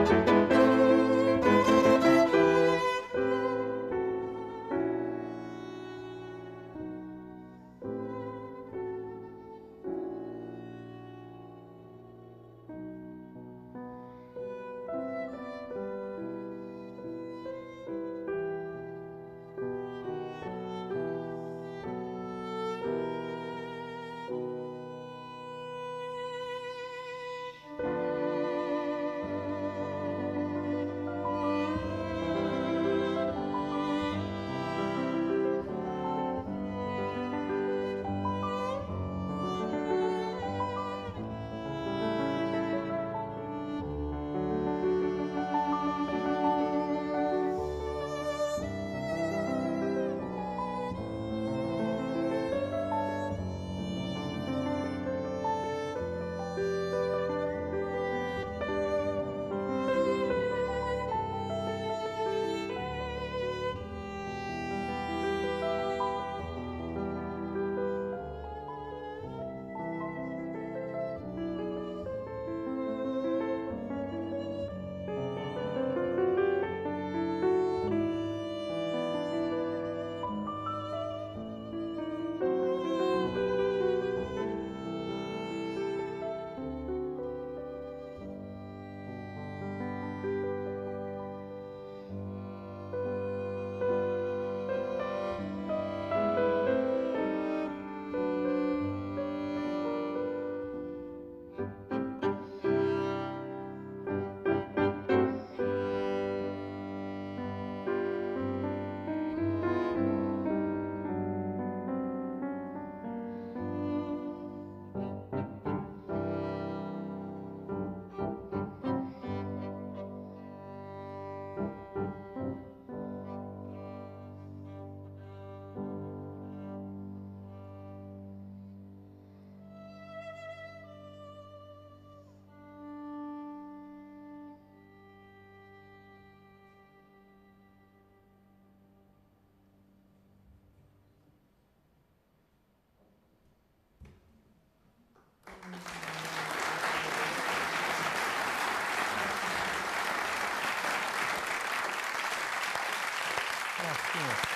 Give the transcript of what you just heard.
Música Thank you.